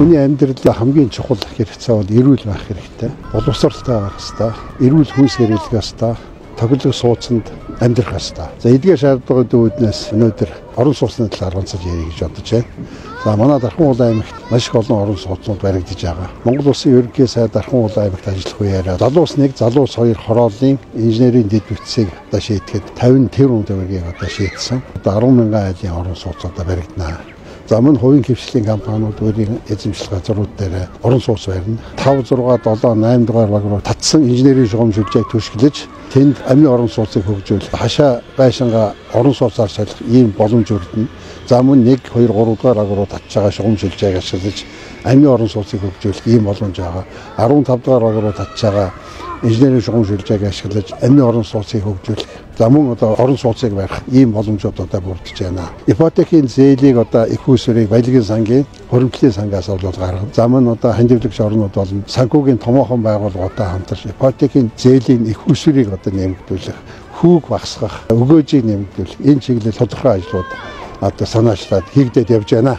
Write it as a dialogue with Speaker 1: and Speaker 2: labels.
Speaker 1: Хүний амьдралын хамгийн чухал хэрэгцээ бол эрүүл байх хэрэгтэй. Боловсралтай байх хэрэгтэй. Эрүүл хүнс хэрэглэх хэрэгтэй тоглог суудсанд амьдрах хэвээр. За эдгээр шаардлагын үүднээс өнөөдөр орон сууцны талаар ганцаар ярих гэж бодож байна. За манай Дархан улаан аймагт маш их олон орон сууцнууд баригдаж байгаа. Монгол улсын ерөнхий сайд Дархан улаан аймагт ажиллах үеэр залуус 1, залуус 2 хорооллын инженерийн дэд бүтцийг одоо шийдэхэд 50 тэрбум төгрөгийг одоо шийдсэн. Одоо 10 мянган айлын орон сууц одоо баригдана. За мөн хувийн хвшлийн компаниуд өөрийн эзэмшил газрууд дээр орон сууц барина. 5 6 7 8 дугаар баг руу татсан инженерийн шугамжуулжийг түшгэлж тэнд амны орон сууцыг хөгжүүлэх хашаа байшингаа орон сууцаар солих ийм боломж өрдөнө. За мөн 1 2 3 дугаар баг руу татж байгаа шугамжуулжийг ашиглаж амны орон сууцыг хөгжүүлэх ийм боломж байгаа. 15 дугаар баг руу татж байгаа инженерийн шугамжуулжийг ашиглаж амны орон сууцыг хөгжүүлэх за мөн одоо орон сууцыг барих ийм боломжууд одоо бүрдэж байна. Ипотекийн зээлийг одоо их усрыг баялагын сангийн хөрөнгөлийн сангаас бол гаргав. За мөн одоо хандивлагч орнууд болон санхүүгийн томоохон байгууллагуудаа хамтарч ипотекийн зээлийн их усрыг одоо нэмэгдүүлэх, хүүг багасгах, өгөөжийг нэмэгдүүлэх энэ чиглэл тодорхой ажлууд одоо санаачлаад хийгдээд явж байна.